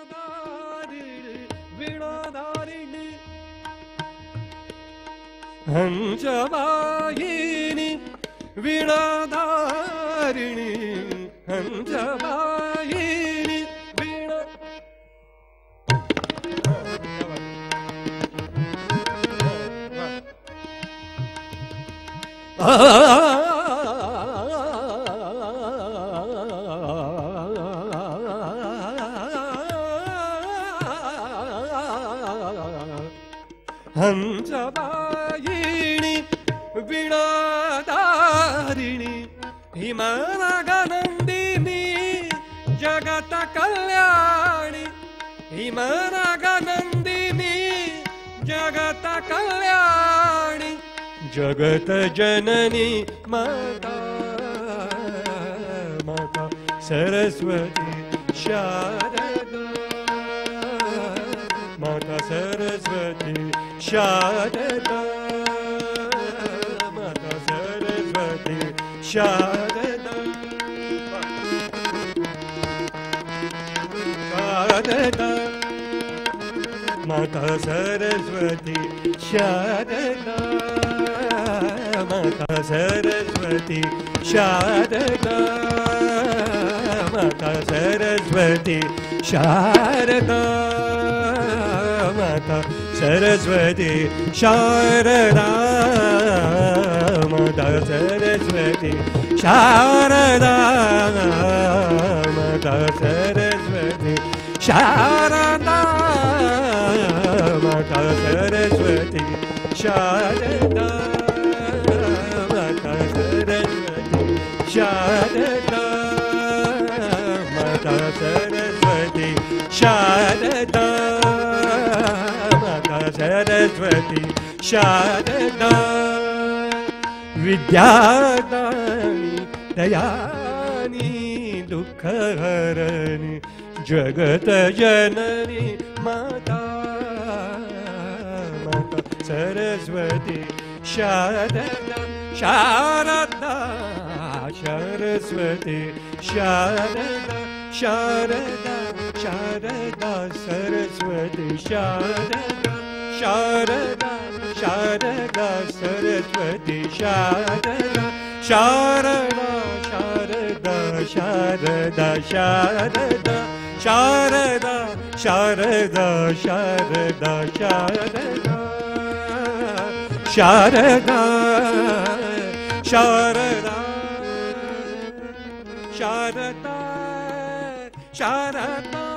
விழாதாரிடு விழாதாரிடு அஞ்சவாயினி விழாதாரிணி அஞ்சவாயினி விழ. ஆ. रागनन्दिनी जगत कल्याणि। हि म रागनन्दिनी जगत कल्याणी। जगत माता सरस्वती शारदा। मरस्वती शारदा। मता सरस्वती शारदा। माता सरस्वती शारदा माता सरस्वती शारदा माता सरस्वती शारदा माता सरस्वती शारदा माता सरस्वती शारदा माता सरस्वती शारदा शारदा मता सरस्वती शारदा मता सरस्वती शारदा मता सरस्वती शारदा विद्यादानी दयानि दुःखर जगतजननी सरस्वती शरणं शारदा सरस्वती शरणं Sharda Sharda Saraswati Sharda Sharda Sharda Saraswati Sharda Sharda Sharda Sharda Sharda Sharda Sharda Sharda Sharda Sharda Sharda Sharda Sharda.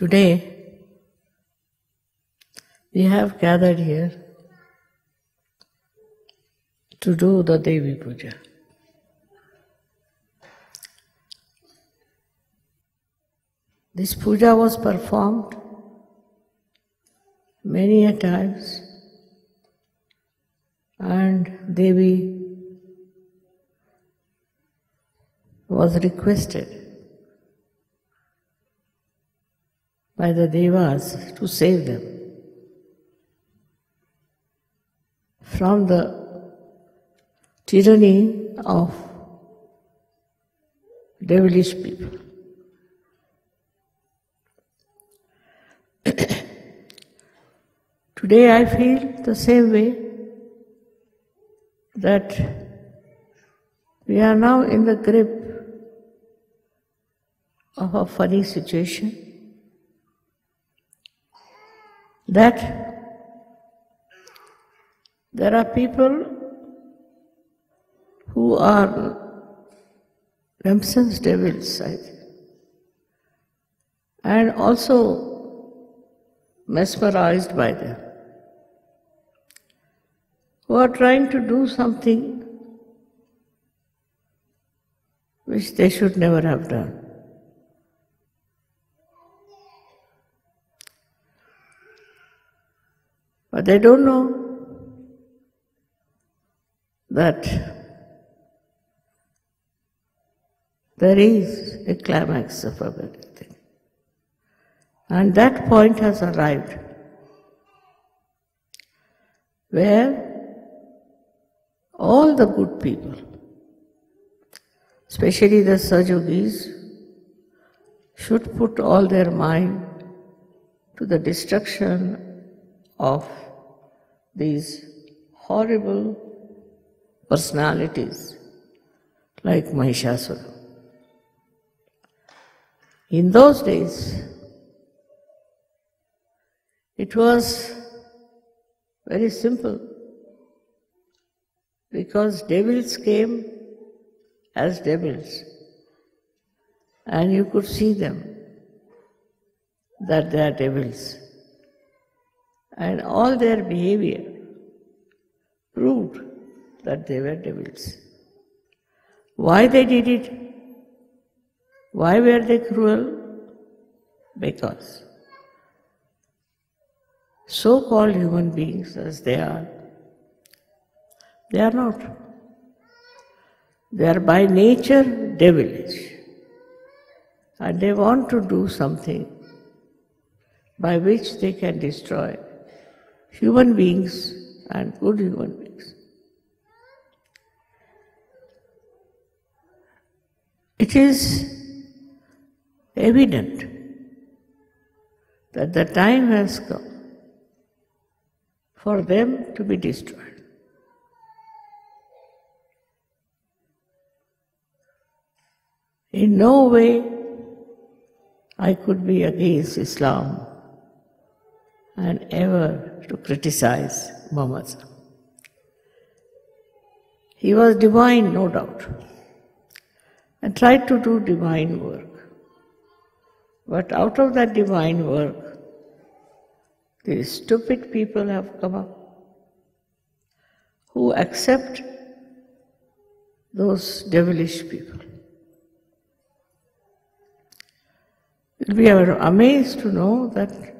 Today, we have gathered here to do the Devi Puja. This puja was performed many a times and Devi was requested by the Devas to save them from the tyranny of devilish people. Today I feel the same way that we are now in the grip of a funny situation that there are people who are themselves devils, I think. And also mesmerized by them. Who are trying to do something which they should never have done. But they don't know that there is a climax of everything. And that point has arrived where all the good people, especially the Sahaja Yogis, should put all their mind to the destruction of these horrible personalities like Mahishasura. In those days, it was very simple because devils came as devils and you could see them that they are devils and all their behavior proved that they were devils. Why they did it? Why were they cruel? Because so called human beings as they are, they are not. They are by nature devilish and they want to do something by which they can destroy human beings and good human beings. It is evident that the time has come for them to be destroyed. In no way I could be against Islam and ever to criticize Muhammad. He was divine, no doubt, and tried to do divine work. But out of that divine work, these stupid people have come up who accept those devilish people. We are amazed to know that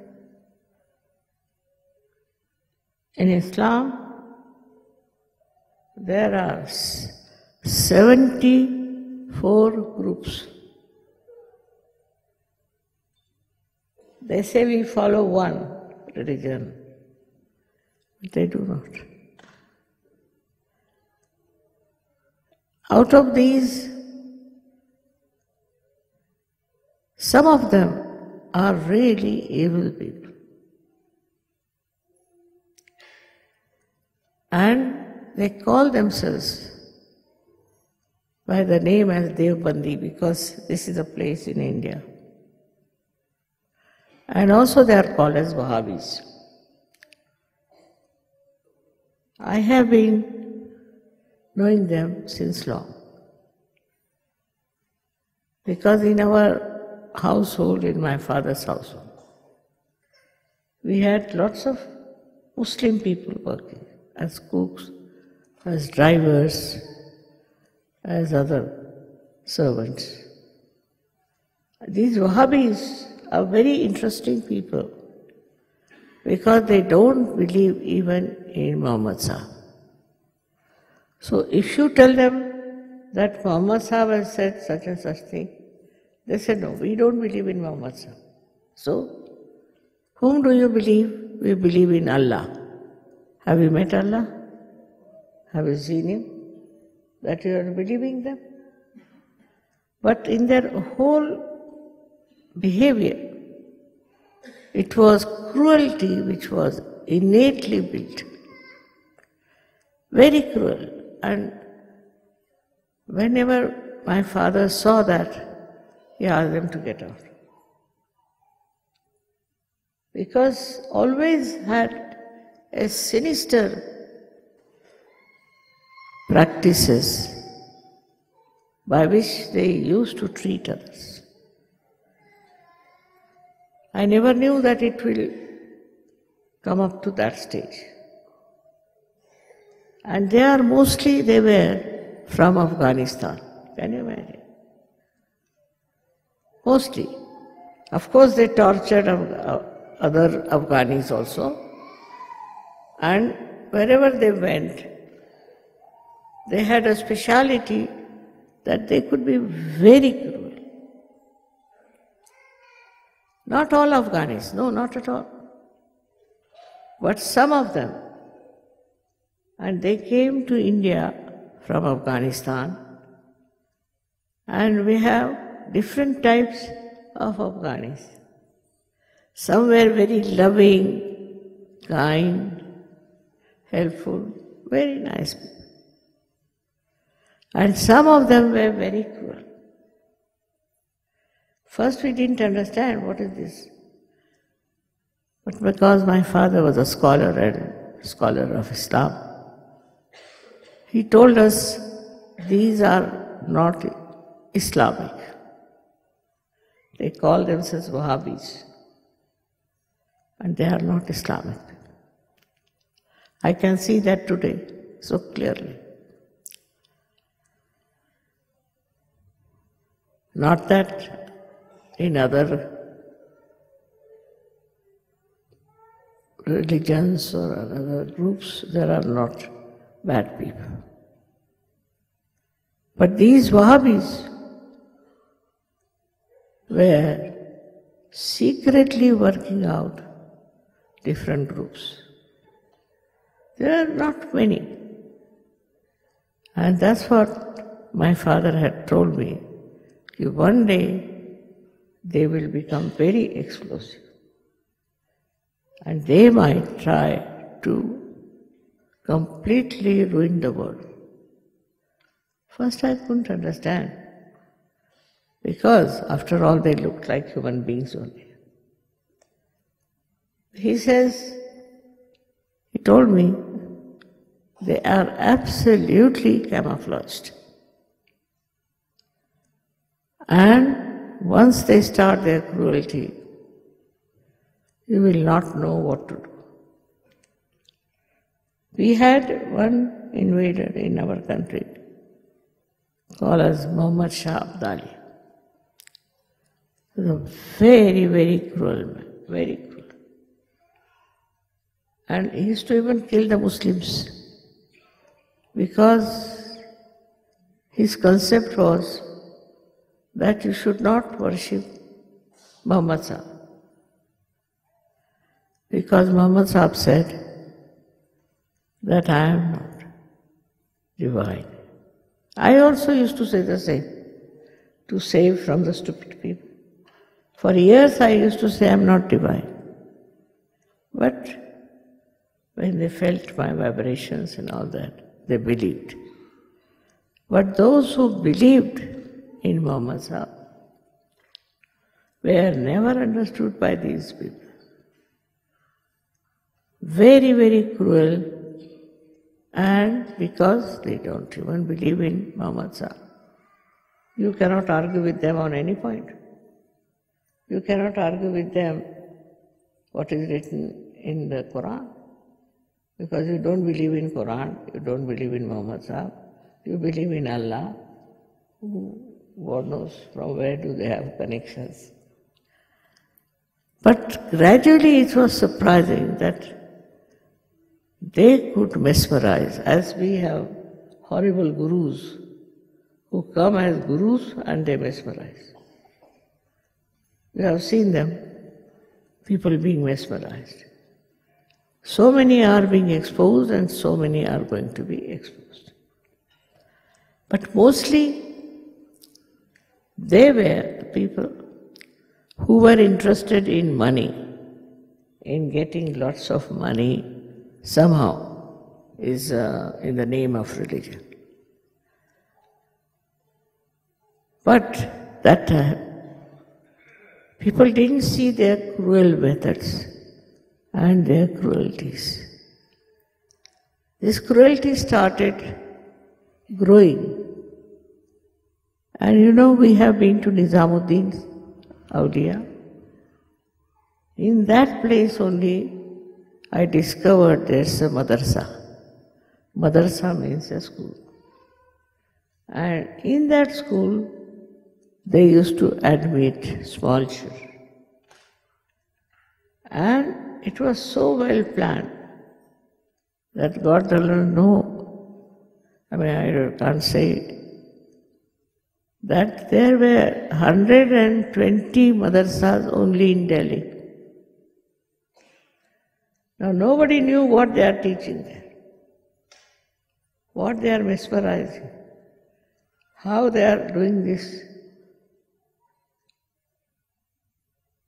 in Islam there are 74 groups. They say we follow one religion, but they do not. Out of these, some of them are really evil people. And they call themselves by the name as Devbandi because this is a place in India. And also they are called as Wahhabis. I have been knowing them since long. Because in our household, in my father's household, we had lots of Muslim people working as cooks, as drivers, as other servants. These Wahhabis are very interesting people because they don't believe even in Muhammad Sahib. So if you tell them that Muhammad Sahib has said such and such thing, they say, no, we don't believe in Muhammad Sahib. So, whom do you believe? We believe in Allah. Have you met Allah? Have you seen Him? That you are believing them? But in their whole behavior. It was cruelty which was innately built. Very cruel. And whenever my father saw that, he asked them to get out. Because always had a sinister practices by which they used to treat others. I never knew that it will come up to that stage. And they are mostly, they were from Afghanistan. Can you imagine? Mostly. Of course, they tortured uh, other Afghanis also. And wherever they went, they had a speciality that they could be very cruel. Not all Afghanis, no, not at all. But some of them. And they came to India from Afghanistan. And we have different types of Afghanis. Some were very loving, kind, helpful, very nice people. And some of them were very cruel. First, we didn't understand what is this. But because my father was a scholar and scholar of Islam, he told us these are not Islamic. They call themselves Wahhabis, and they are not Islamic. I can see that today so clearly. Not that in other religions or other groups there are not bad people. But these Wahhabis were secretly working out different groups. There are not many. And that's what my father had told me one day they will become very explosive. And they might try to completely ruin the world. First, I couldn't understand. Because, after all, they looked like human beings only. He says, he told me, they are absolutely camouflaged. And once they start their cruelty, you will not know what to do. We had one invader in our country called as Muhammad Shah Abdali. He was a very, very cruel man, very cruel. And he used to even kill the Muslims because his concept was that you should not worship Muhammad Sahib. Because Muhammad Sahib said that I am not divine. I also used to say the same, to save from the stupid people. For years I used to say I am not divine. But when they felt my vibrations and all that, they believed. But those who believed in Muhammad were never understood by these people. Very, very cruel, and because they don't even believe in Muhammad. You cannot argue with them on any point. You cannot argue with them what is written in the Quran. Because you don't believe in Quran, you don't believe in Muhammad Sahib, you believe in Allah, who God knows from where do they have connections. But gradually it was surprising that they could mesmerize, as we have horrible gurus who come as gurus and they mesmerize. We have seen them, people being mesmerized. So many are being exposed and so many are going to be exposed. But mostly they were people who were interested in money, in getting lots of money somehow is uh, in the name of religion. But that time, people didn't see their cruel methods and their cruelties. This cruelty started growing And you know, we have been to Nizamuddin's Aulia. In that place only, I discovered there's a madrasa. Madrasa means a school. And in that school, they used to admit small children. And it was so well planned that God alone know. I mean, I can't say that there were 120 madrasas only in Delhi. Now nobody knew what they are teaching there, what they are mesmerizing, how they are doing this.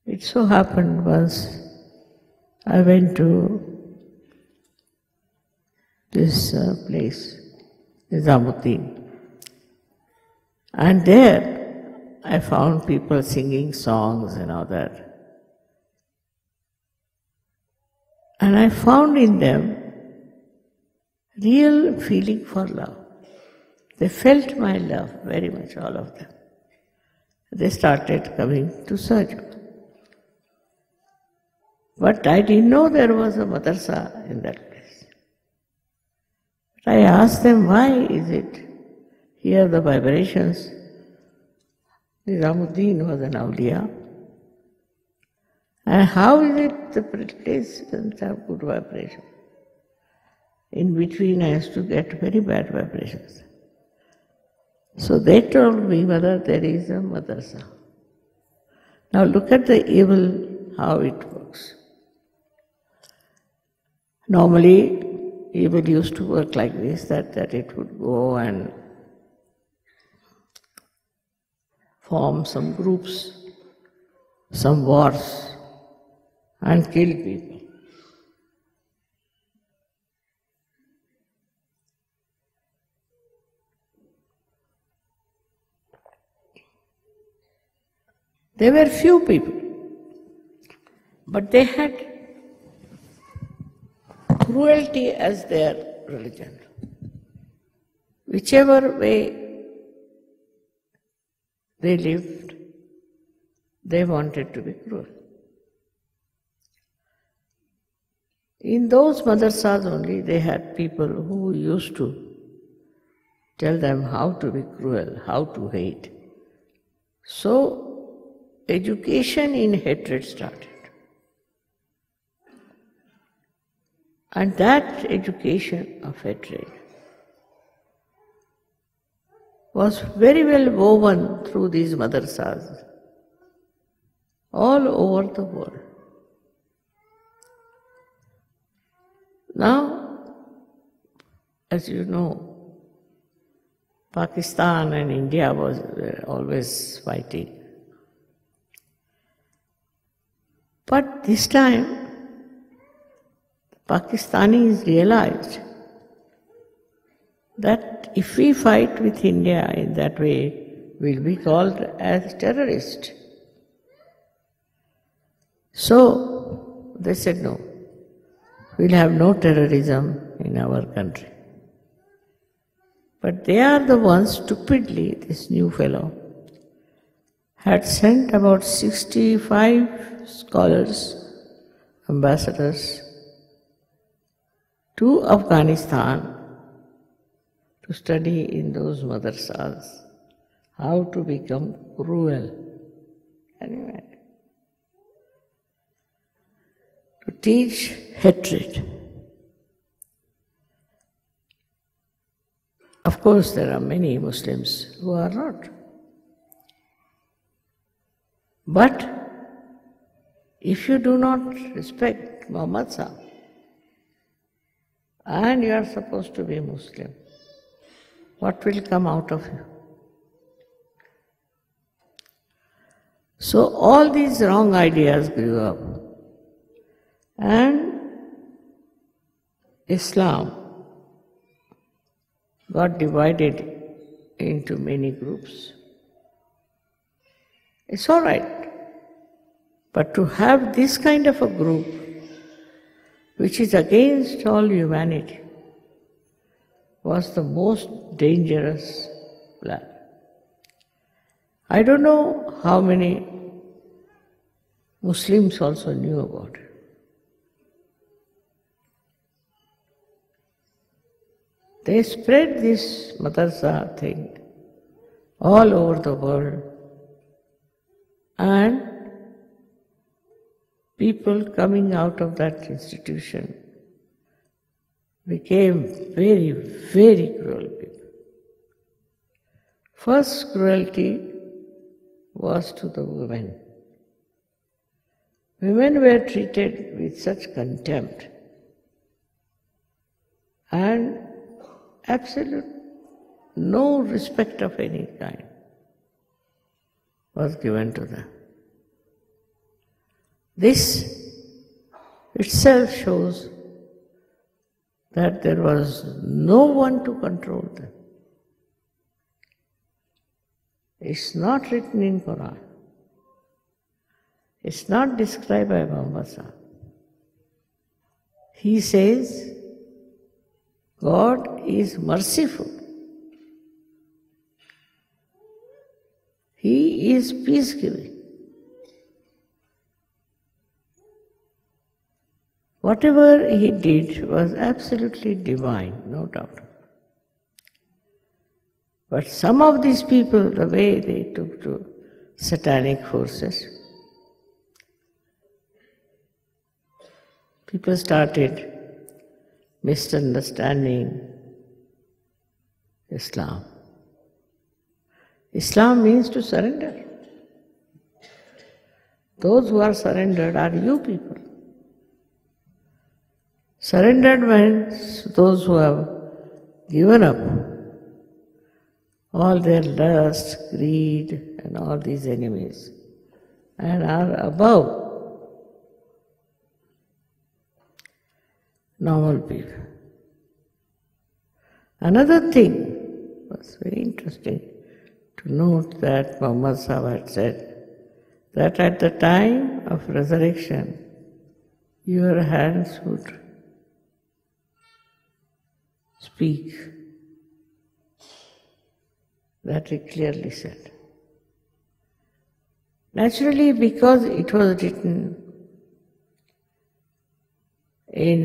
It so happened once I went to this uh, place, Nizamuddin. And there I found people singing songs and all that. And I found in them real feeling for love. They felt my love very much, all of them. They started coming to Sajid. But I didn't know there was a madrasa in that place. But I asked them, why is it here the vibrations? Nizamuddin was an awliya. And how is it the place doesn't have good vibration? In between I used to get very bad vibrations. So they told me whether there is a madrasa. Now look at the evil, how it works. Normally, evil used to work like this, that, that it would go and form some groups, some wars, and kill people. There were few people, but they had cruelty as their religion. Whichever way they lived, they wanted to be cruel. In those madrasas only, they had people who used to tell them how to be cruel, how to hate. So, education in hatred started. And that education of hatred was very well woven through these madrasas all over the world. Now, as you know, Pakistan and India was always fighting. But this time, Pakistanis realized that if we fight with India in that way, we'll be called as terrorists. So they said no. We'll have no terrorism in our country. But they are the ones, stupidly, this new fellow, had sent about 65 scholars, ambassadors, to Afghanistan to study in those madrasas how to become cruel. Anyway. To teach hatred. Of course, there are many Muslims who are not. But if you do not respect Muhammad Sahib, and you are supposed to be Muslim, what will come out of you? So all these wrong ideas grew up. And Islam got divided into many groups. It's all right. But to have this kind of a group which is against all humanity was the most dangerous plan. I don't know how many Muslims also knew about it. They spread this madrasa thing all over the world and people coming out of that institution became very, very cruel people. First cruelty was to the women. Women were treated with such contempt and absolute no respect of any kind was given to them. This itself shows that there was no one to control them. It's not written in Quran. It's not described by Muhammad. He says, God is merciful. He is peace Whatever he did was absolutely divine, no doubt. But some of these people, the way they took to satanic forces, people started misunderstanding Islam. Islam means to surrender. Those who are surrendered are you people. Surrendered means those who have given up all their lust, greed, and all these enemies and are above normal people. Another thing was very interesting to note that Muhammad Sahib had said that at the time of resurrection, your hands would speak. That he clearly said. Naturally, because it was written in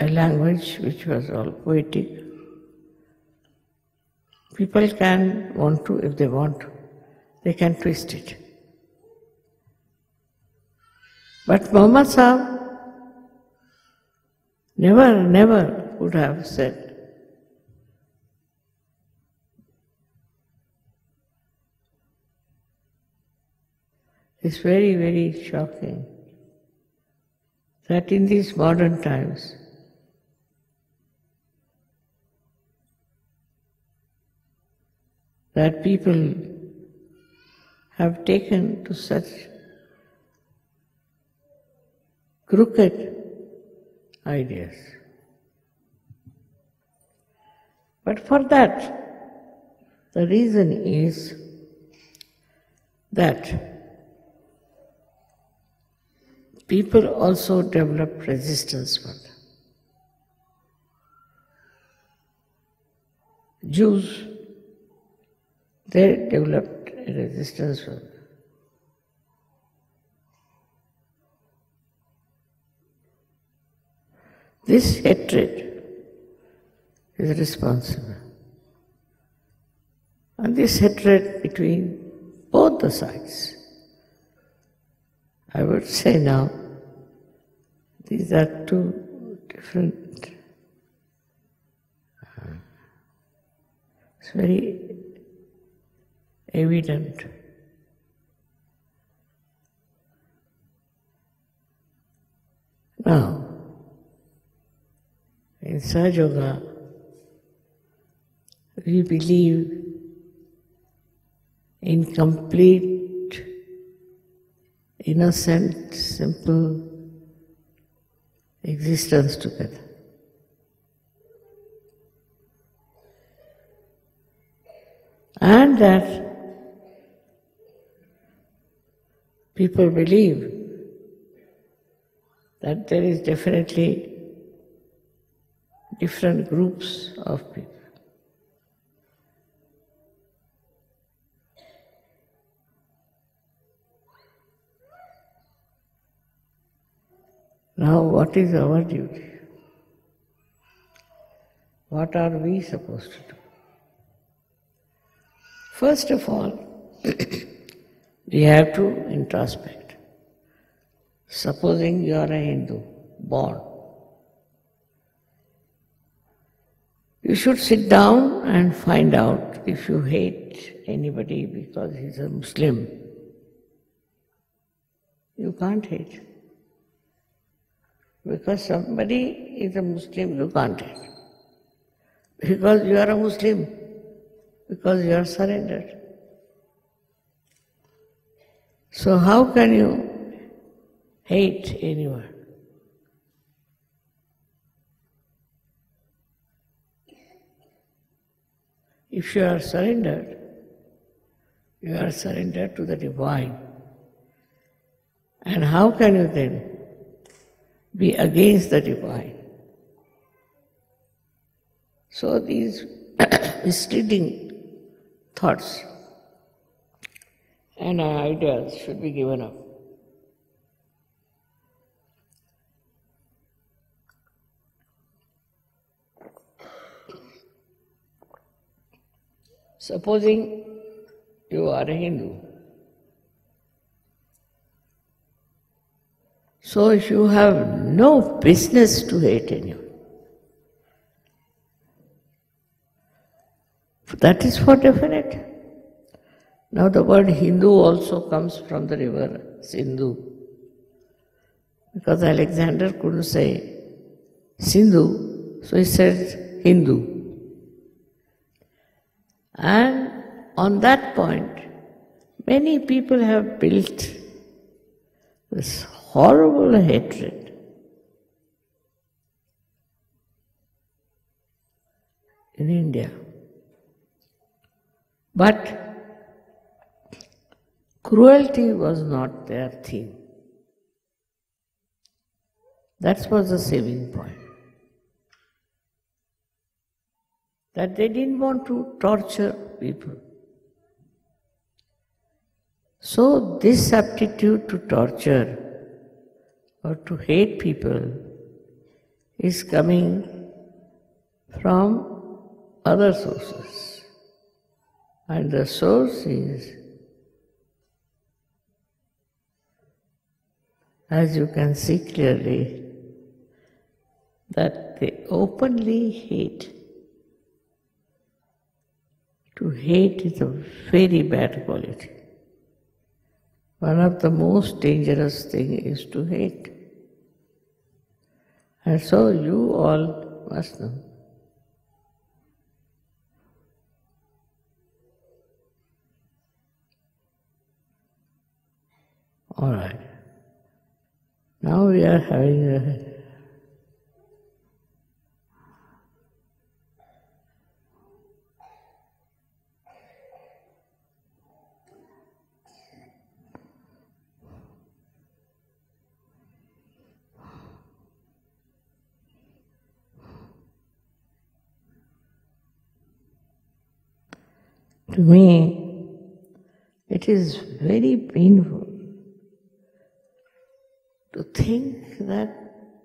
a language which was all poetic, people can want to, if they want they can twist it. But Muhammad Sahib never, never would have said. It's very, very shocking that in these modern times, that people have taken to such crooked ideas. But for that, the reason is that people also develop resistance for them. Jews, they developed a resistance for them. This hatred is responsible. And this hatred between both the sides. I would say now, these are two different. uh, It's very evident. Now, in Sahaja Yoga, we believe in complete, innocent, simple existence together. And that people believe that there is definitely different groups of people. Now, what is our duty? What are we supposed to do? First of all, we have to introspect. Supposing you are a Hindu, born, you should sit down and find out if you hate anybody because he's a Muslim. You can't hate. Because somebody is a Muslim, you can't hate. Because you are a Muslim, because you are surrendered. So, how can you hate anyone? If you are surrendered, you are surrendered to the divine. And how can you then be against the divine? So these misleading thoughts and ideas should be given up. Supposing you are a Hindu. So you have no business to hate anyone. That is for definite. Now the word Hindu also comes from the river Sindhu. Because Alexander couldn't say Sindhu, so he said Hindu. And on that point, many people have built this horrible hatred. In India. But cruelty was not their theme. That was the saving point. That they didn't want to torture people. So, this aptitude to torture or to hate people is coming from other sources. And the source is, as you can see clearly, that they openly hate. To hate is a very bad quality. One of the most dangerous thing is to hate. And so you all must know. All right. Now we are having a To me, it is very painful to think that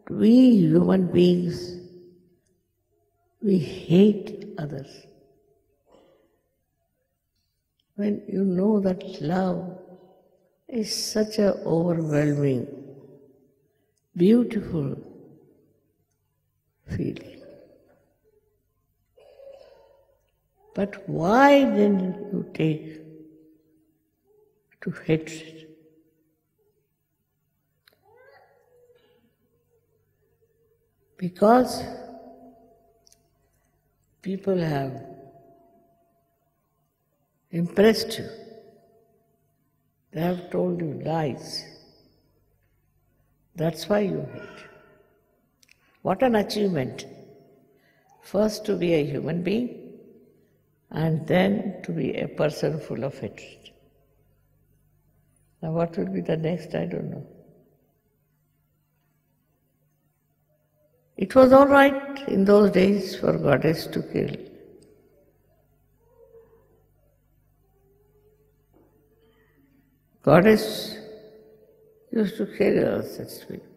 we human beings, we hate others. When you know that love is such a overwhelming, beautiful feeling. But why then you take to hatred? Because people have impressed you, they have told you lies. That's why you hate. What an achievement! First, to be a human being, and then to be a person full of hatred. Now, what will be the next? I don't know. It was all right in those days for goddess to kill. Goddess used to kill all such people.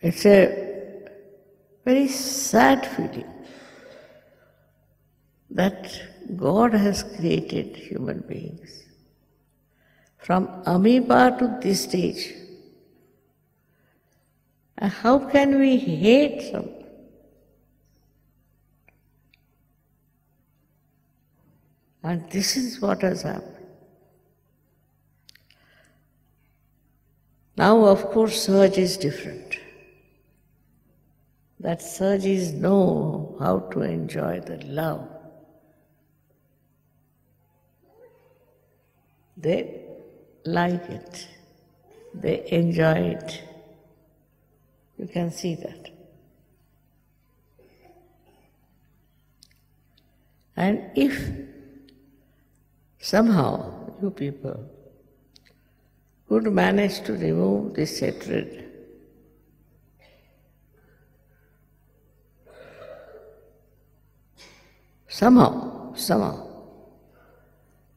It's a very sad feeling that God has created human beings. From amoeba to this stage. How can we hate some? And this is what has happened. Now, of course, Surge is different. That Surges know how to enjoy the love. They like it, they enjoy it. You can see that. And if somehow you people could manage to remove this hatred, somehow, somehow,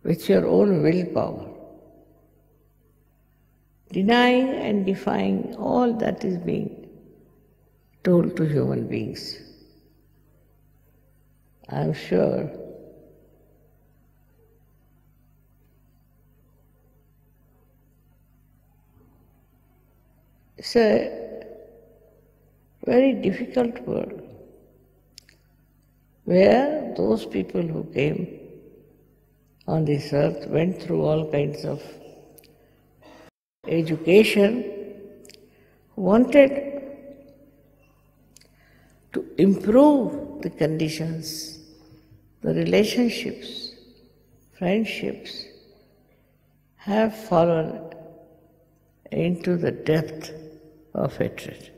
with your own willpower, denying and defying all that is being told to human beings. I'm sure it's a very difficult world where those people who came on this earth went through all kinds of education, wanted to improve the conditions, the relationships, friendships, have fallen into the depth of hatred.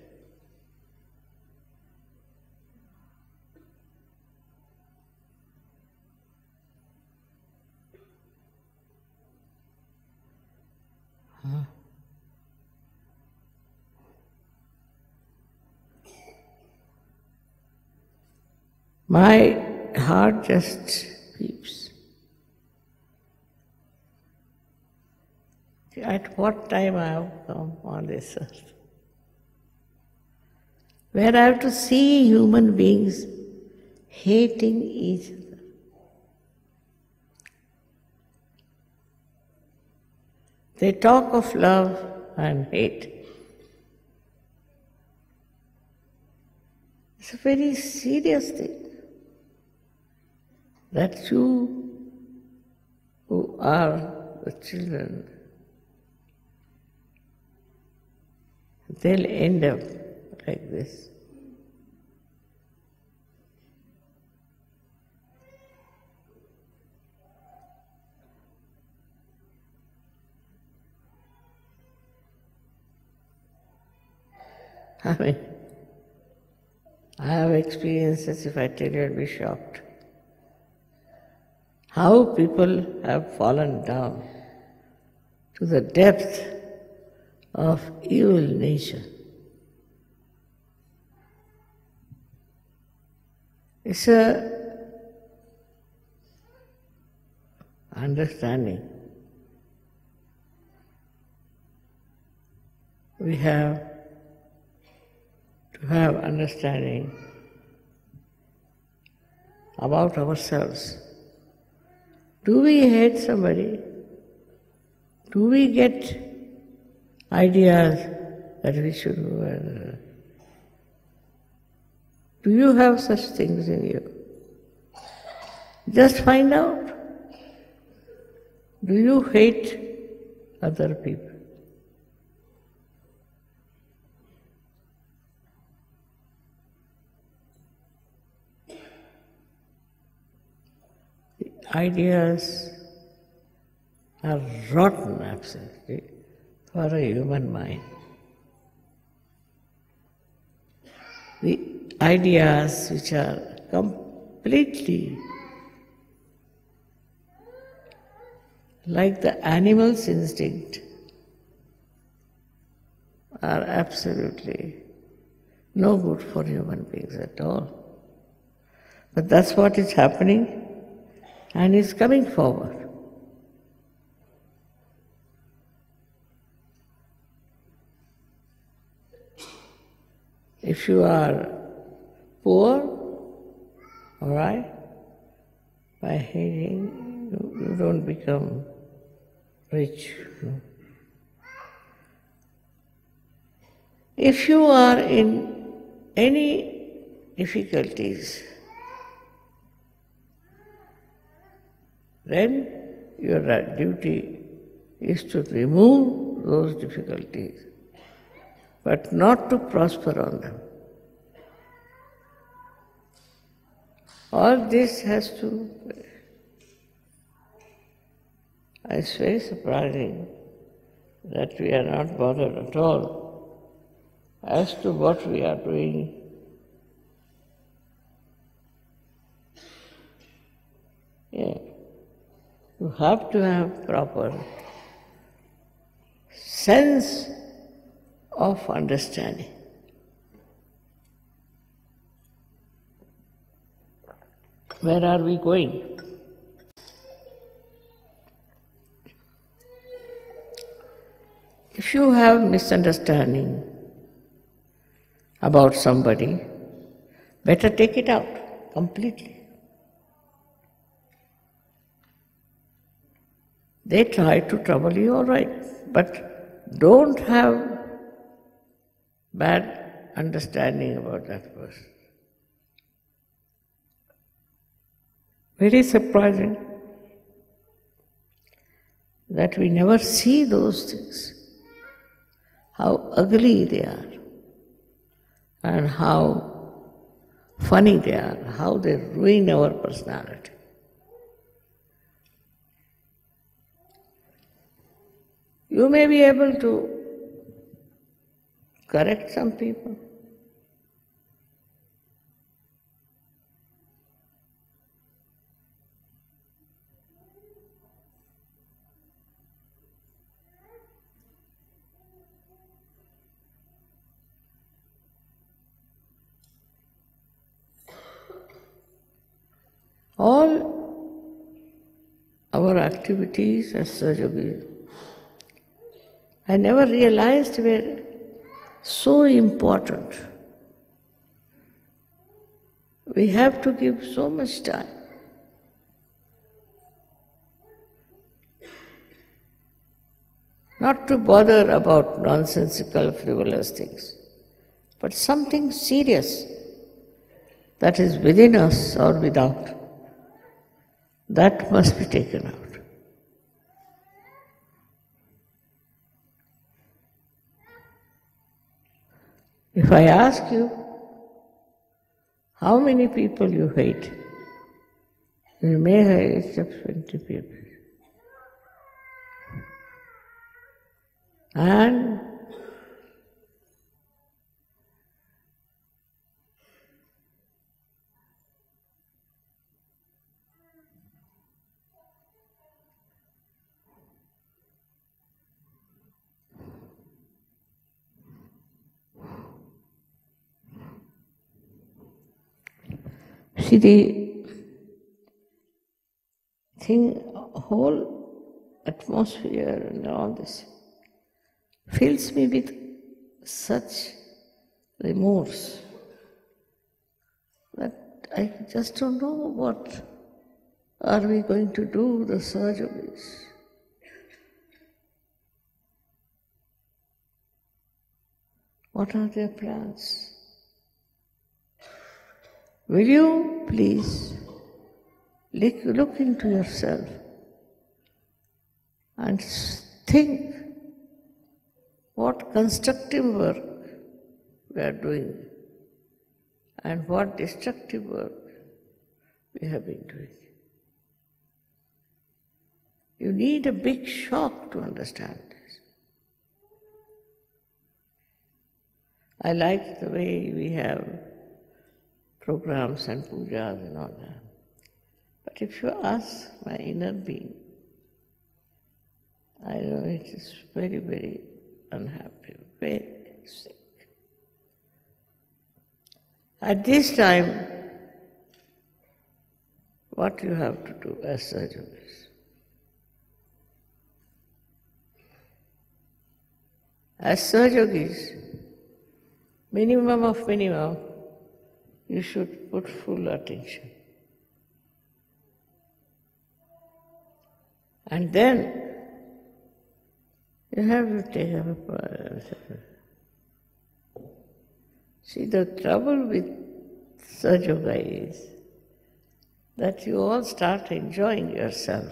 My heart just weeps. At what time I have come on this earth? Where I have to see human beings hating each other. They talk of love and hate. It's a very serious thing that you who are the children, they'll end up like this. I mean, I have experiences, if I tell you, you'll be shocked. How people have fallen down to the depth of evil nature. It's a understanding. We have to have understanding about ourselves. Do we hate somebody? Do we get ideas that we should uh, do you have such things in you? Just find out. Do you hate other people? Ideas are rotten, absolutely, for a human mind. The ideas which are completely like the animal's instinct are absolutely no good for human beings at all. But that's what is happening and is coming forward. If you are poor, all right, by hating, you, don't become rich. If you are in any difficulties, then your duty is to remove those difficulties, but not to prosper on them. All this has to. It's very surprising that we are not bothered at all as to what we are doing. You have to have proper sense of understanding. Where are we going? If you have misunderstanding about somebody, better take it out completely. They try to trouble you, all right, but don't have bad understanding about that person. Very surprising that we never see those things, how ugly they are, and how funny they are, how they ruin our personality. You may be able to correct some people. All our activities as surgery I never realized were so important. We have to give so much time. Not to bother about nonsensical, frivolous things, but something serious that is within us or without. That must be taken out. If I ask you how many people you hate, you may hate just 20 people. And See the thing, whole atmosphere and all this fills me with such remorse that I just don't know what are we going to do, the surgeries. What are their plans? Will you please look, into yourself and think what constructive work we are doing and what destructive work we have been doing. You need a big shock to understand this. I like the way we have programs and pujas and all that. But if you ask my inner being, I know it is very, very unhappy, very sick. At this time, what you have to do as surgeons? As surgeons, minimum of minimum, you should put full attention. And then you have to take up a See, the trouble with Sahaja Yoga is that you all start enjoying yourself.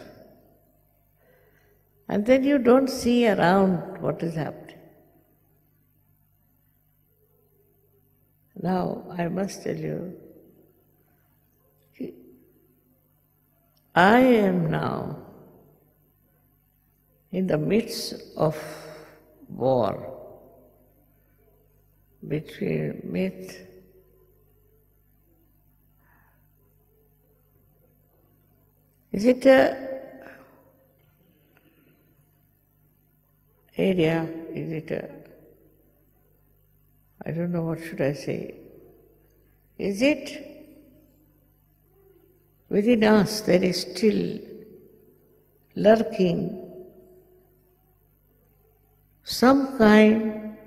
And then you don't see around what is happening. Now, I must tell you, I am now in the midst of war between myth Is it a area? Is it a I don't know what should I say. Is it within us there is still lurking some kind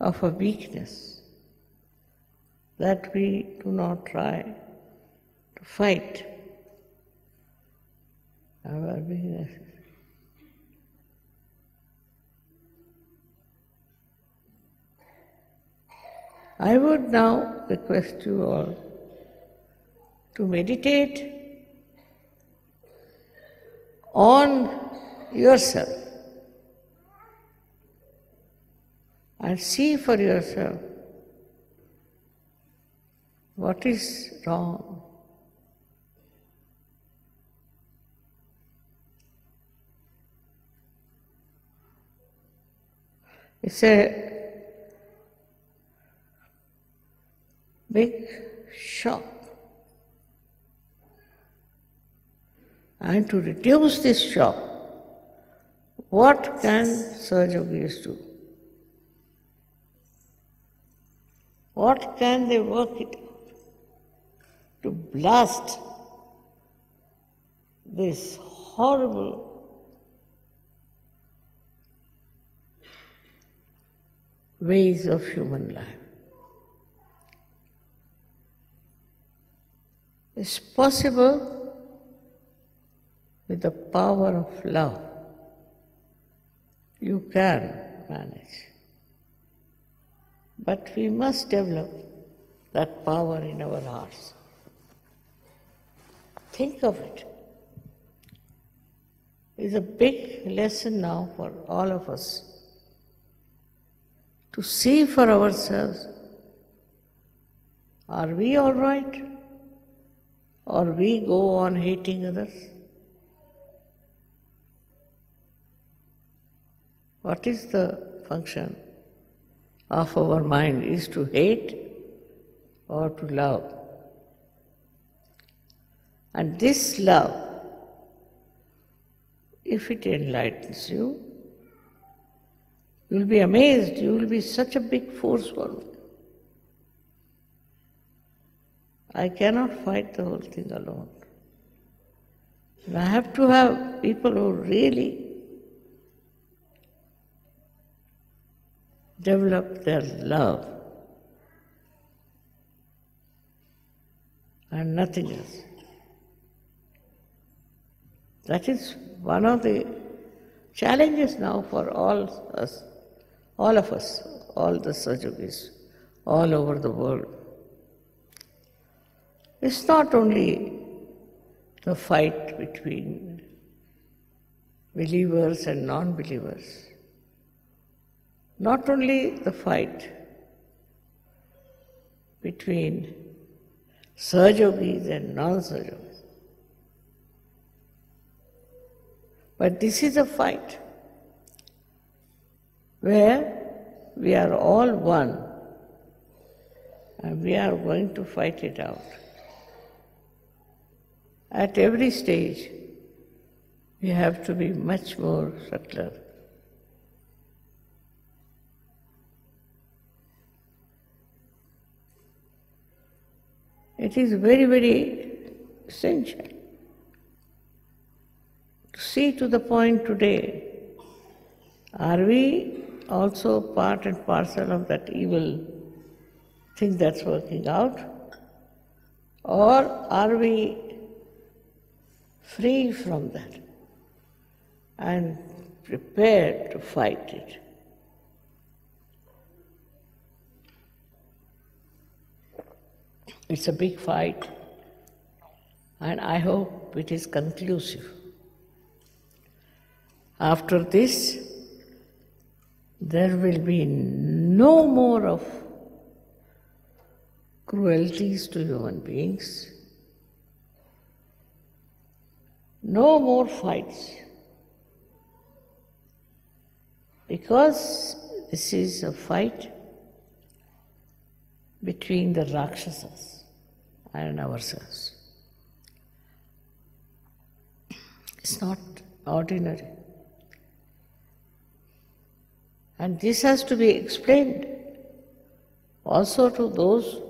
of a weakness that we do not try to fight our weaknesses. I would now request you all to meditate on yourself and see for yourself what is wrong. It's a big shock. And to reduce this shock, what can Sahaja Yogis do? What can they work it to blast this horrible ways of human life? Is possible with the power of love. You can manage. But we must develop that power in our hearts. Think of it. It's a big lesson now for all of us to see for ourselves are we all right? Or we go on hating others? What is the function of our mind? Is to hate or to love? And this love, if it enlightens you, you'll be amazed, you will be such a big force for I cannot fight the whole thing alone. I have to have people who really develop their love and nothing else. That is one of the challenges now for all us, all of us, all the Sahaja all over the world. It's not only the fight between believers and non believers, not only the fight between Sahaja and non Sahaja but this is a fight where we are all one and we are going to fight it out. At every stage, we have to be much more subtler. It is very, very essential to see to the point today are we also part and parcel of that evil thing that's working out? Or are we free from that and prepared to fight it? It's a big fight, and I hope it is conclusive. After this, there will be no more of cruelties to human beings, no more fights, because this is a fight between the Rakshasas and ourselves. It's not ordinary. And this has to be explained also to those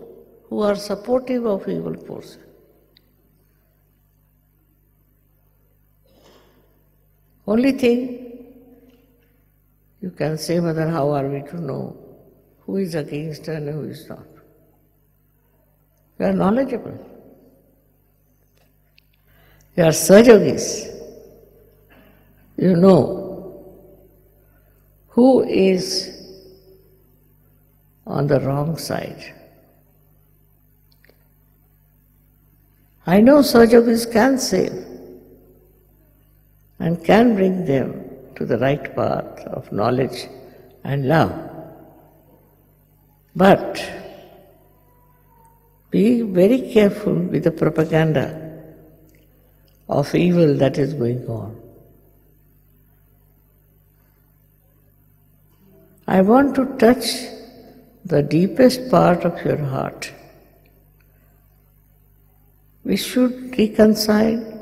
who are supportive of evil forces. Only thing you can say, Mother, how are we to know who is against and who is not? You are knowledgeable. You are Sahaja Yogis. You know who is on the wrong side. I know Sahaja Yogis can save and can bring them to the right path of knowledge and love. But be very careful with the propaganda of evil that is going on. I want to touch the deepest part of your heart. We should reconcile.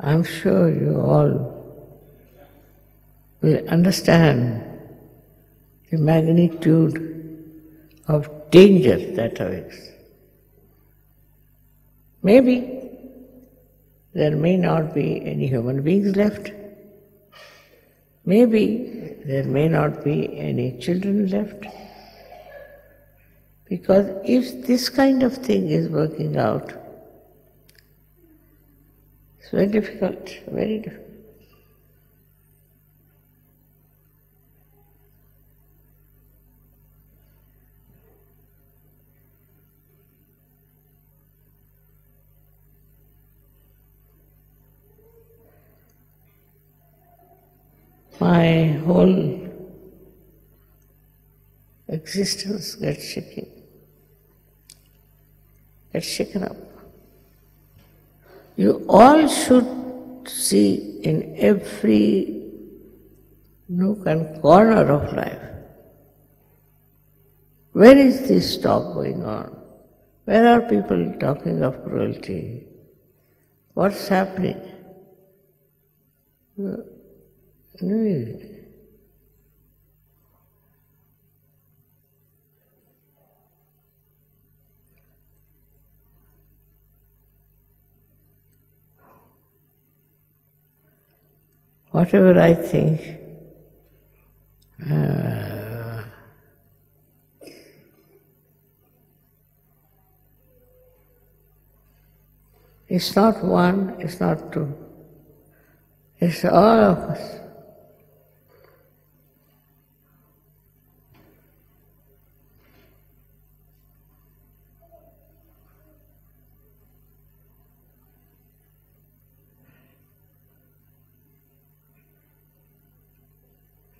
I'm sure you all will understand the magnitude of danger that awaits. Maybe there may not be any human beings left. Maybe there may not be any children left. Because if this kind of thing is working out, it's very difficult, very difficult. my whole existence gets shaken, gets shaken up. You all should see in every nook and corner of life where is this talk going on? Where are people talking of cruelty? What's happening? No. Whatever I think, uh, it's not one, it's not two, it's all of us.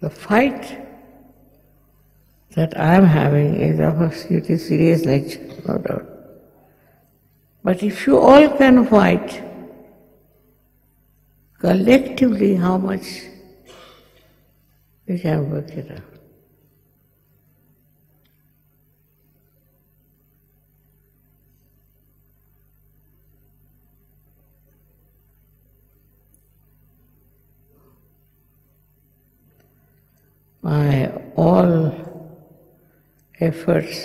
The fight that I am having is of a serious nature, no doubt. But if you all can fight collectively, how much we can work it out. My all efforts,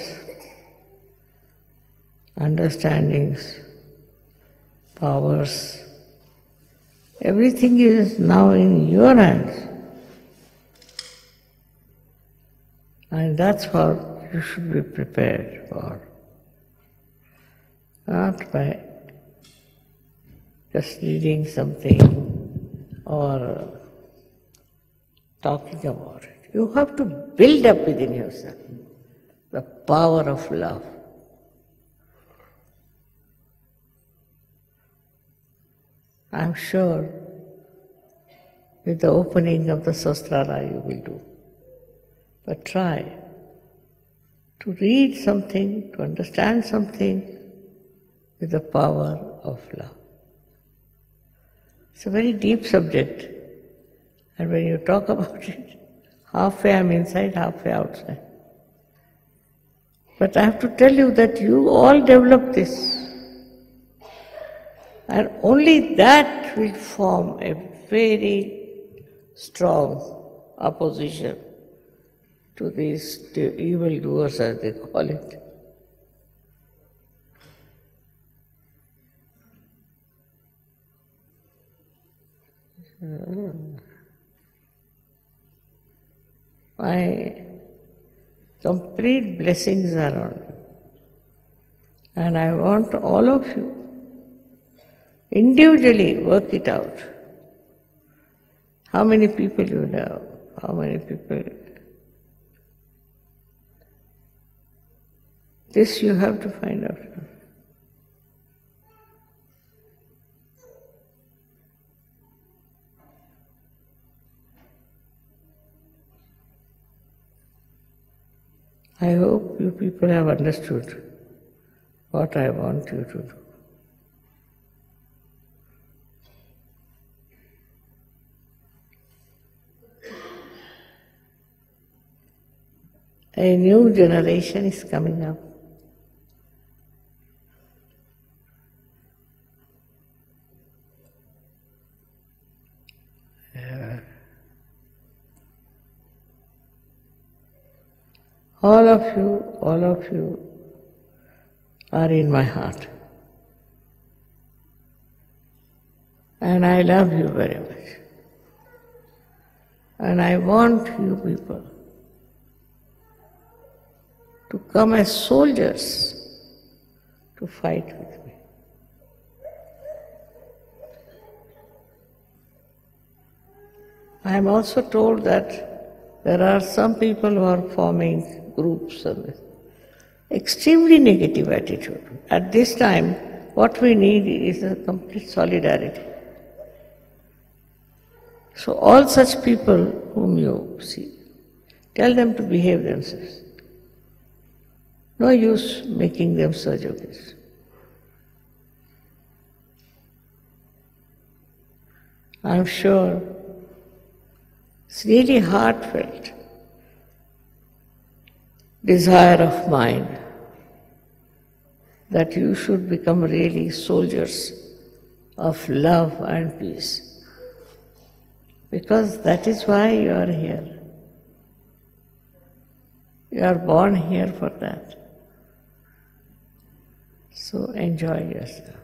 understandings, powers Everything is now in your hands. And that's what you should be prepared for. Not by just reading something or talking about it. You have to build up within yourself the power of love. I'm sure with the opening of the Sahasrara you will do. But try to read something, to understand something with the power of love. It's a very deep subject, and when you talk about it, halfway I'm inside, halfway outside. But I have to tell you that you all develop this. And only that will form a very strong opposition to these evil doers, as they call it. Hmm. My complete blessings are on you. And I want all of you individually work it out. How many people you know, how many people. This you have to find out. I hope you people have understood what I want you to do. A new generation is coming up. All of you, all of you are in my heart. And I love you very much. And I want you people to come as soldiers to fight with me. I am also told that there are some people who are forming groups and extremely negative attitude. At this time, what we need is a complete solidarity. So all such people whom you see, tell them to behave themselves. No use making them subjugates. I'm sure it's really heartfelt desire of mine that you should become really soldiers of love and peace. Because that is why you are here. You are born here for that. So enjoy yourself.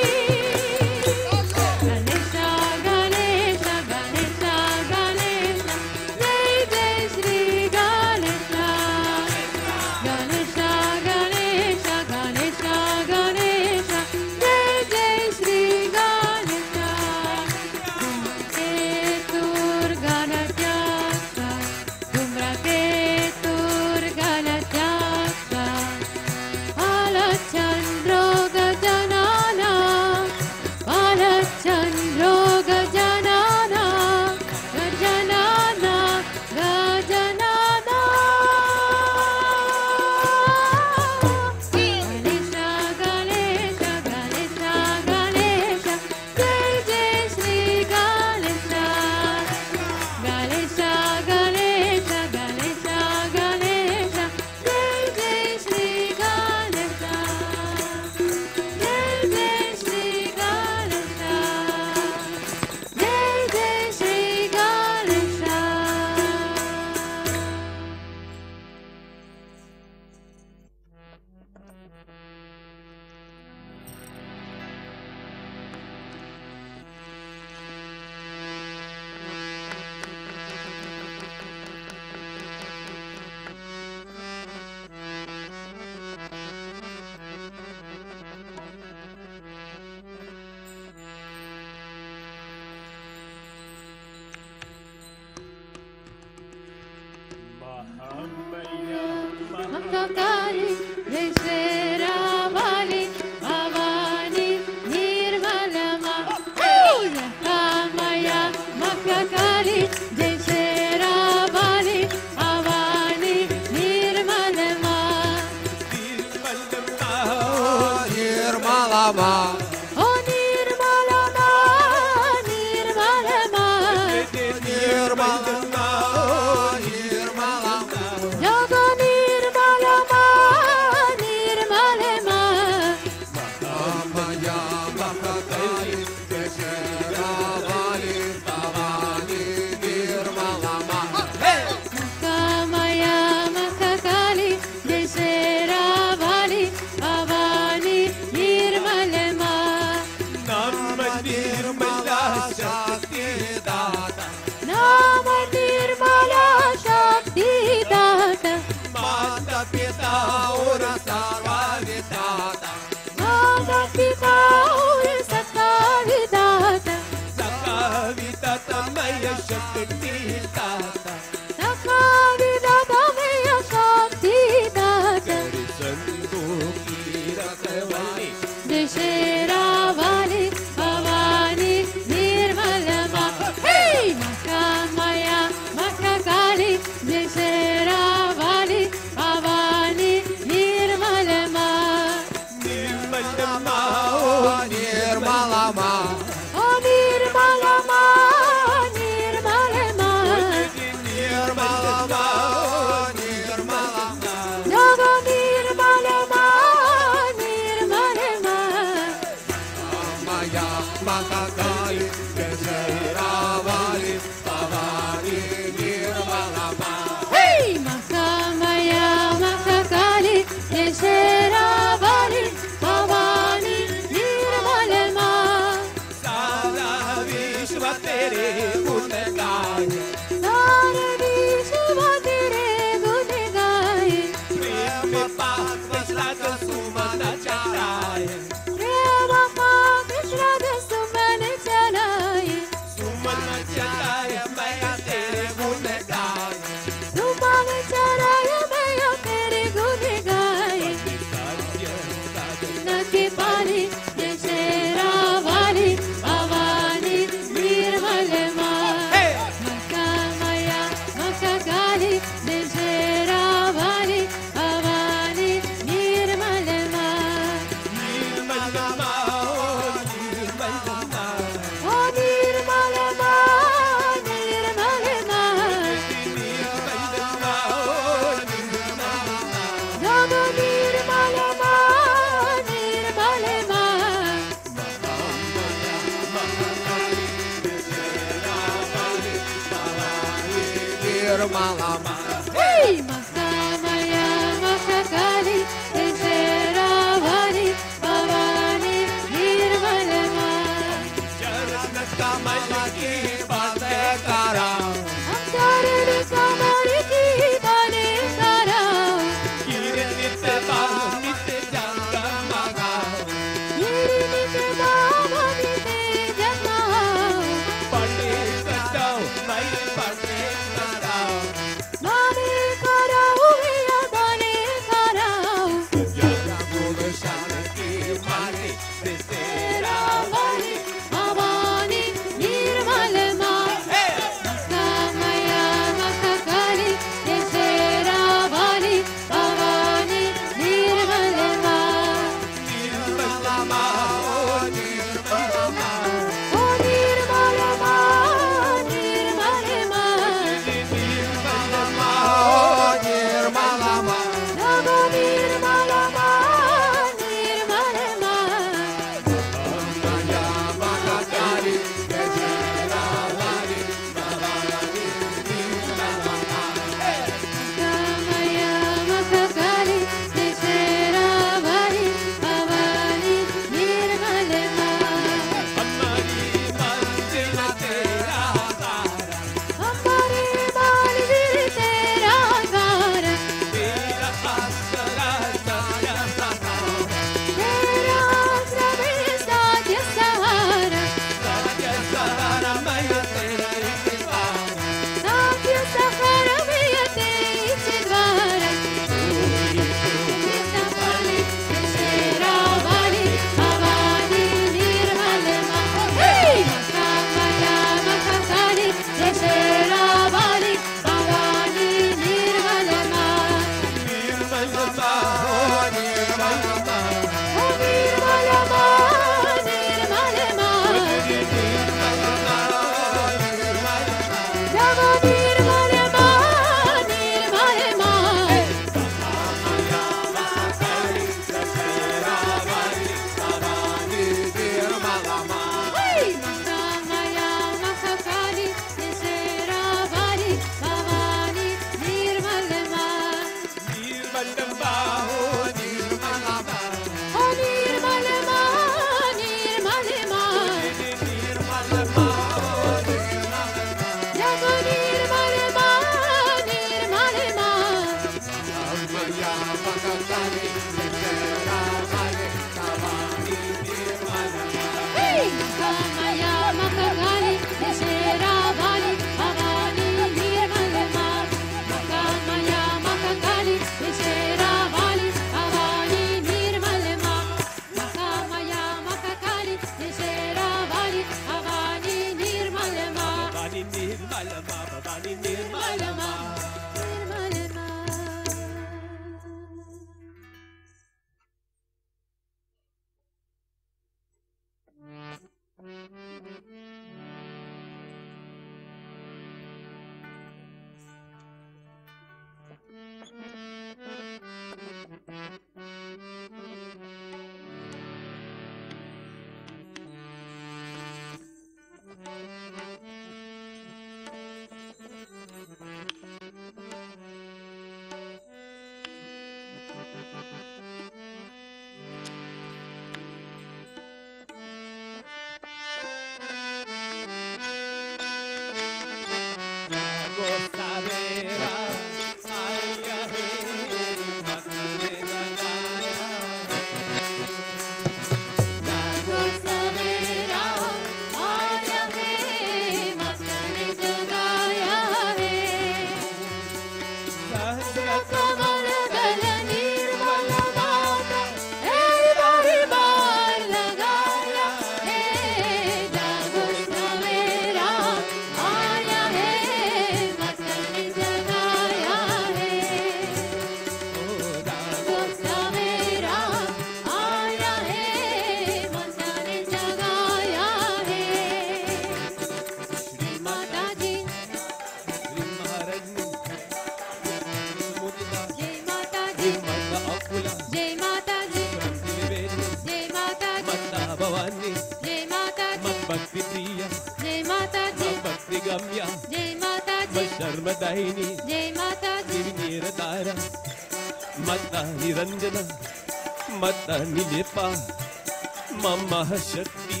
महाशक्ति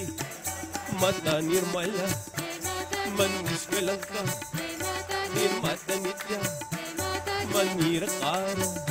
माता निर्मला मन निष्कलंका निर्माता नित्या मन car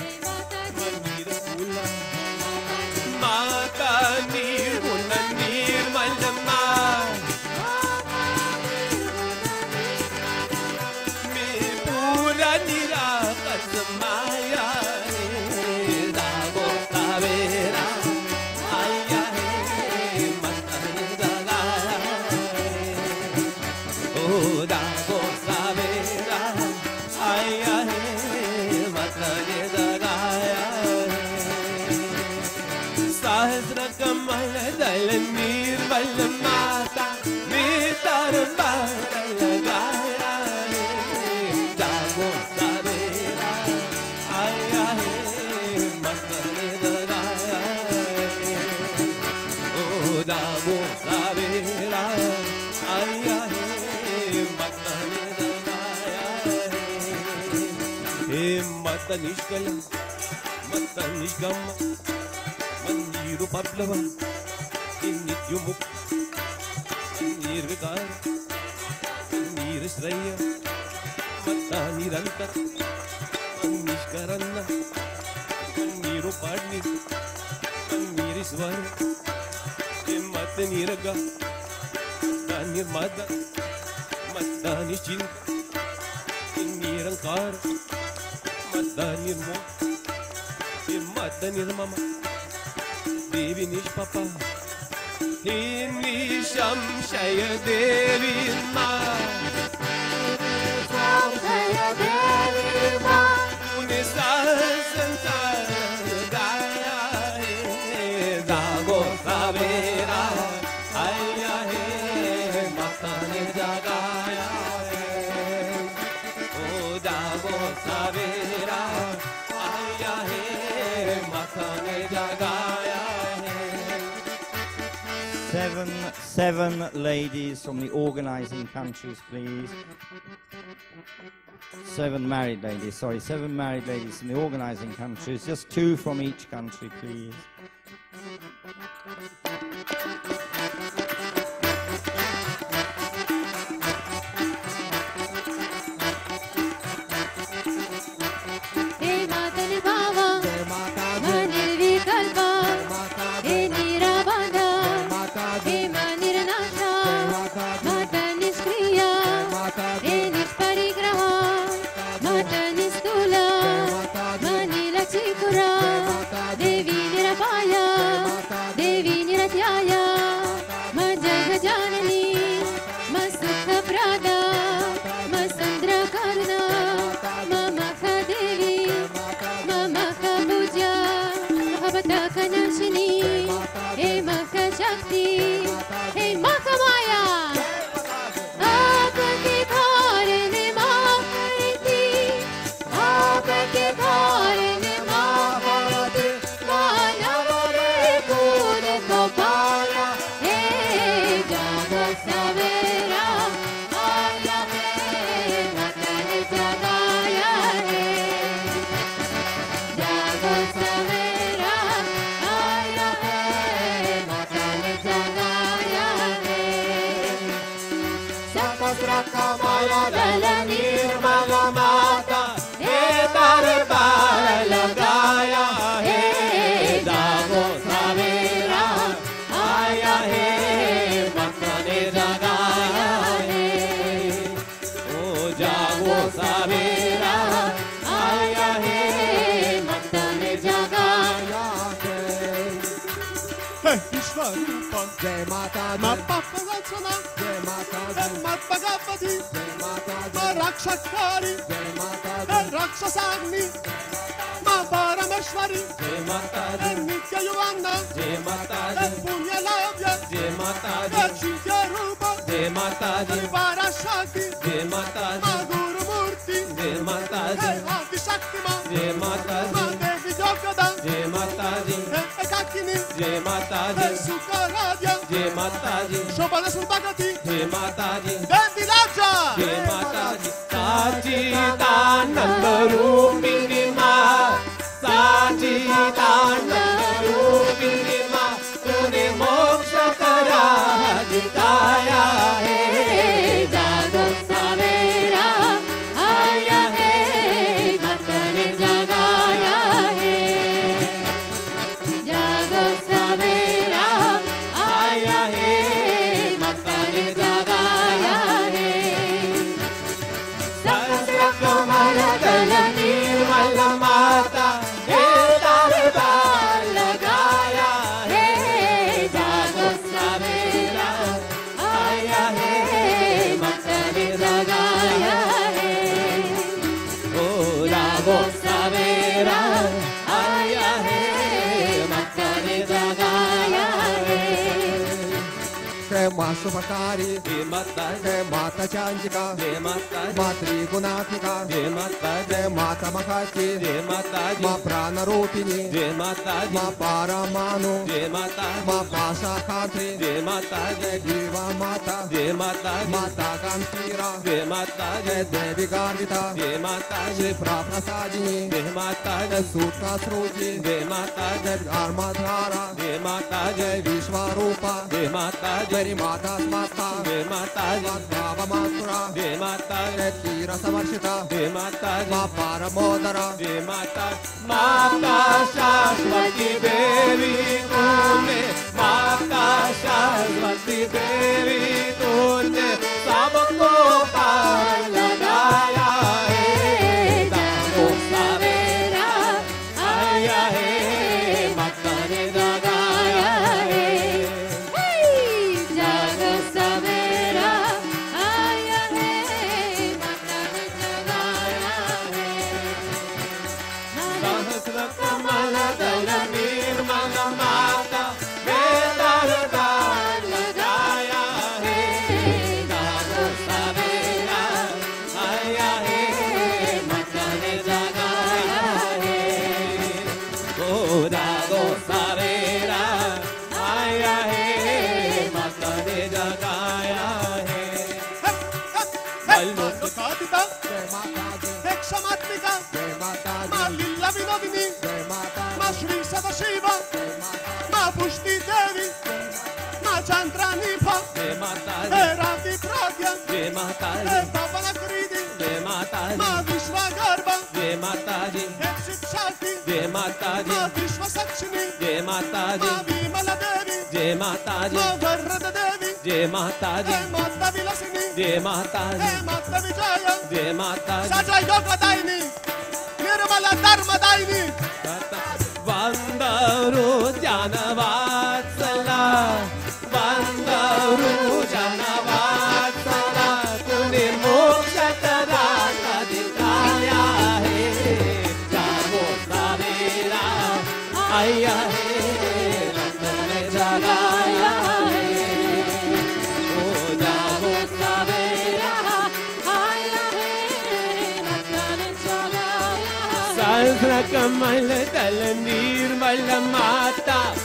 निष्कल मत निष्गम मंजीरु पब्लव नित्यु मुक्त निर्विकार निरश्रय मत निरंतर निष्करण मंजीरु पाणी मंजीर स्वर मत निरग निर्मद मत निश्चिंत निरंकार Danir mo, ima danir mama, bibi niş papa. Hinni şam şeye devin ma, şeye devin ma. Bu nisasın Seven, seven ladies from the organizing countries, please. Seven married ladies, sorry, seven married ladies from the organizing countries. Just two from each country, please. जय माता मा दी पाप रचना जय माता दी मत भगवती जय माता मा दी रक्षकारी जय माता दी राक्षसाग्नि मा परमेश्वरी जय माता दी नित्य युवांना जय माता दी पुण्यलाभ्य जय माता दी चिंत्य रूप जय माता दी परिवारशक्ति जय माता मा दी गुरुमूर्ति जय माता दी आदिशक्ति मा जय माता मा दी देवी योगदा जय माता एकाकिनी जय माता सुखराज्य जय माता शोभन सुभगति जय माता दी देवी लाजा जय माता दी साचिदानंद रूपिणी माँ। साचिदानंद uma जय माता चांदिका जय माता माँ त्रिगुणात्मिका जय माता जय माता मखाची जय माता माँ प्राण रूपिणी जय माता माँ पारमानु जय माता माँ पाशा खात्री जय माता जय जीवा माता जय माता माता कांतीरा जय माता जय देवी गार्गिता जय माता जय प्रसादिनी जय माता जय सूता श्रोजी जय माता जय धर्मधारा जय माता जय विश्वरूपा जय माता जय माता माता जय माता भाव जय माता। तीर समर्शिता जय माता। माँ पारमोदरा। जय माता। माता शाश्वती देवी तूने माता शाश्वती देवी तूने सबको Shava Shiva, Ma Pushti Devi, Ma Chandra Nipa, E Radhi Pradya, E Bhavana Kridi, Ma Vishwa Garba, E Shit Shakti, Ma Vishwa Sakshini, Ma Vimala Devi, Ma Varada Devi, जय माता जी माता विलासिनी जय माता जी माता विजय जय माता सजय योग दायिनी निर्मला धर्म दायिनी वन्दरो जानवात्सला निर्बल मातार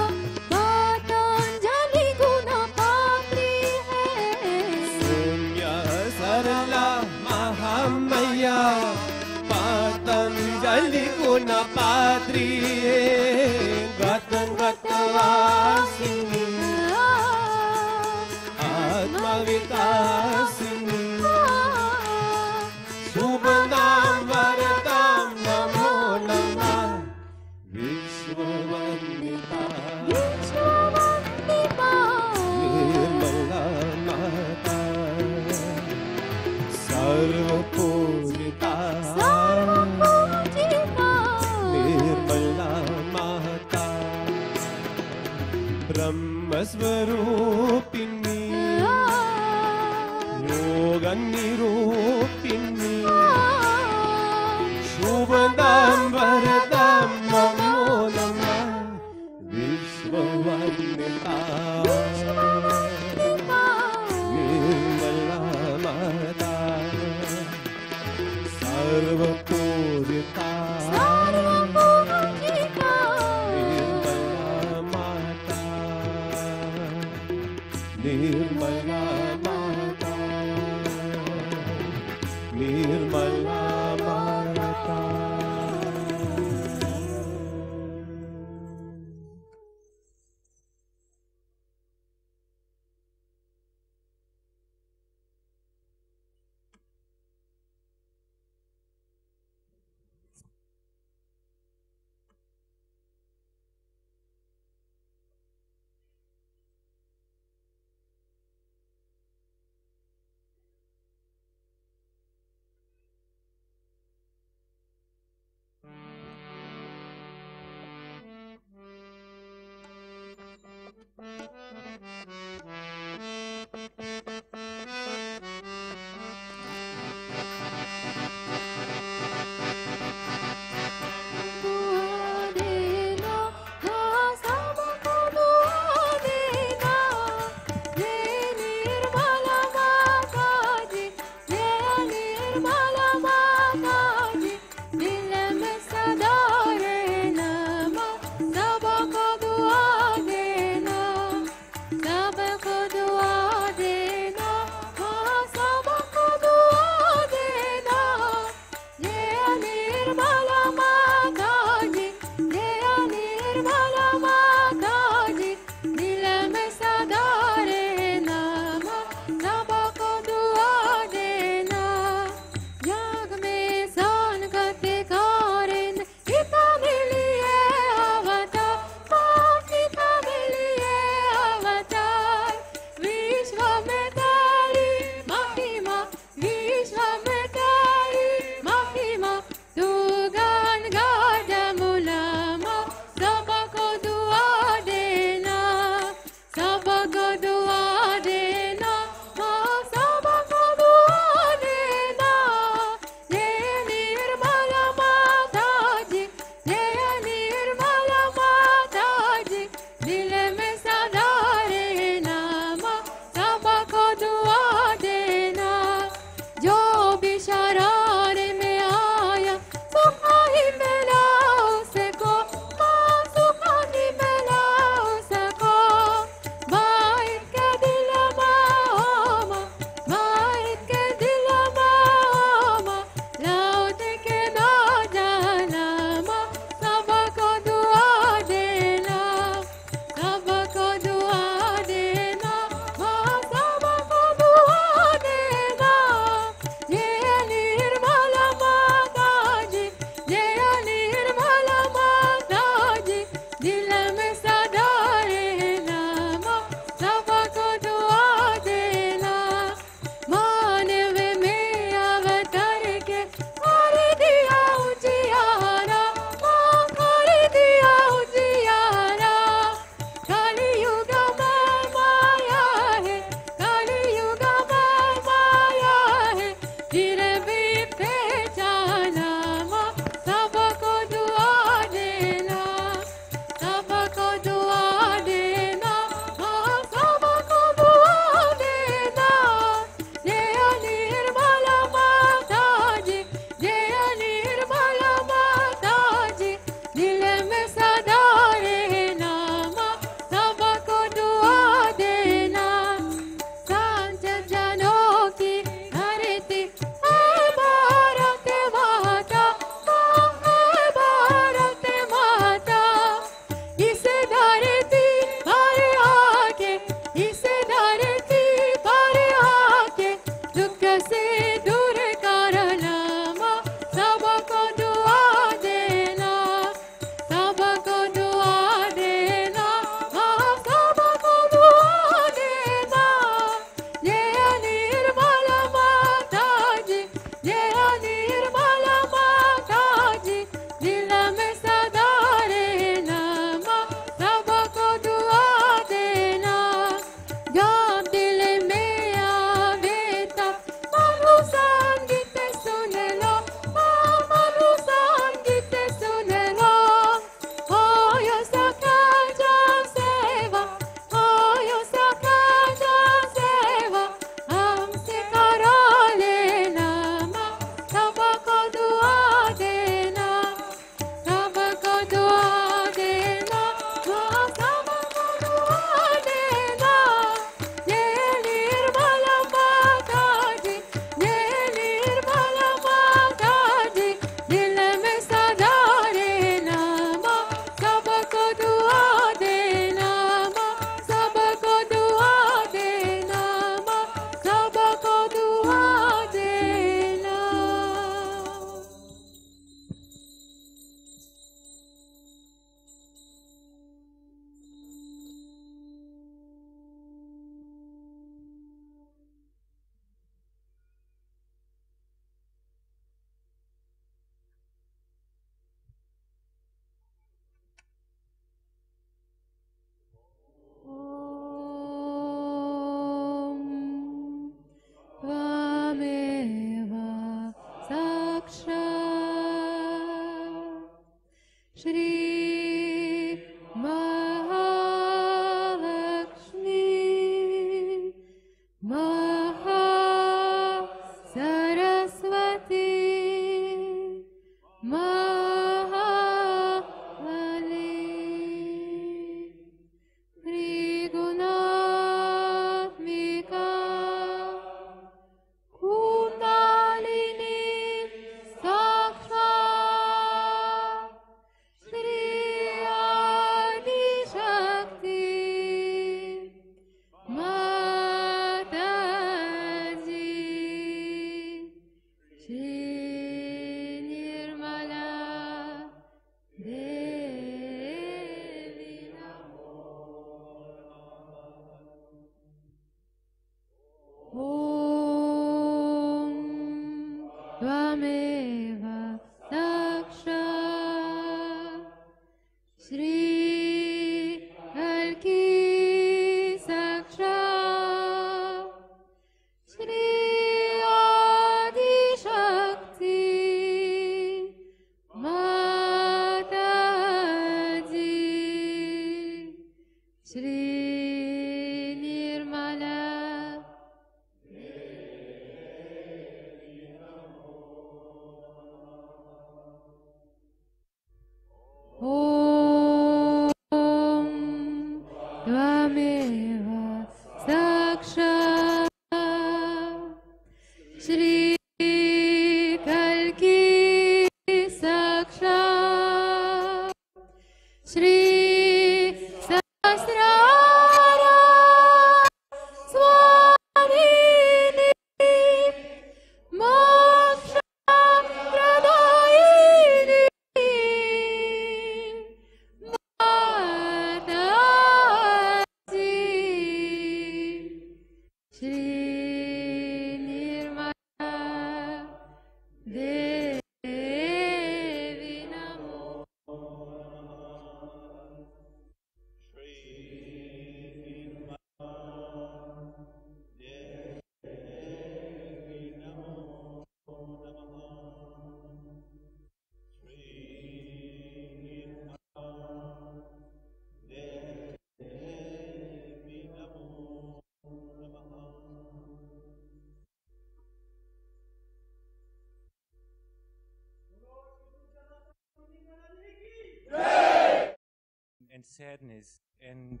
sadness and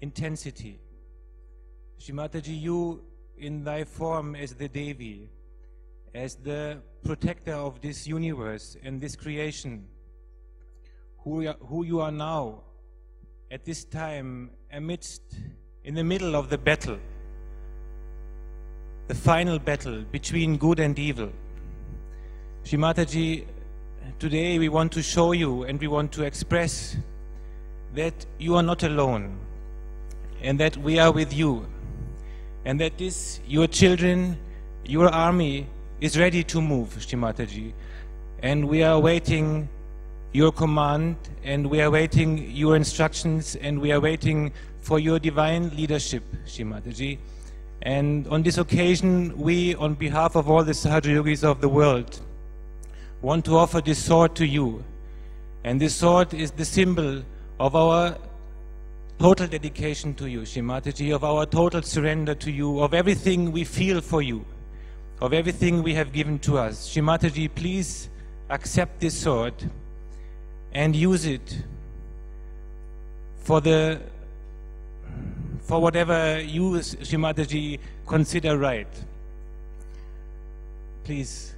intensity. Shrimataji, you in thy form as the Devi, as the protector of this universe and this creation, who, you- who you are now at this time amidst, in the middle of the battle, the final battle between good and evil. Shrimataji, today we want to show you and we want to express that you are not alone and that we are with you and that this, your children, your army is ready to move, Shrimataji. And we are waiting your command and we are waiting your instructions and we are waiting for your divine leadership, Shrimataji. And on this occasion, we, on behalf of all the Sahaja of the world, want to offer this sword to you. And this sword is the symbol of our total dedication to you, Shrimataji, of our total surrender to you, of everything we feel for you, of everything we have given to us. Shrimataji, please accept this sword and use it for the for whatever you, Shrimataji, consider right. Please.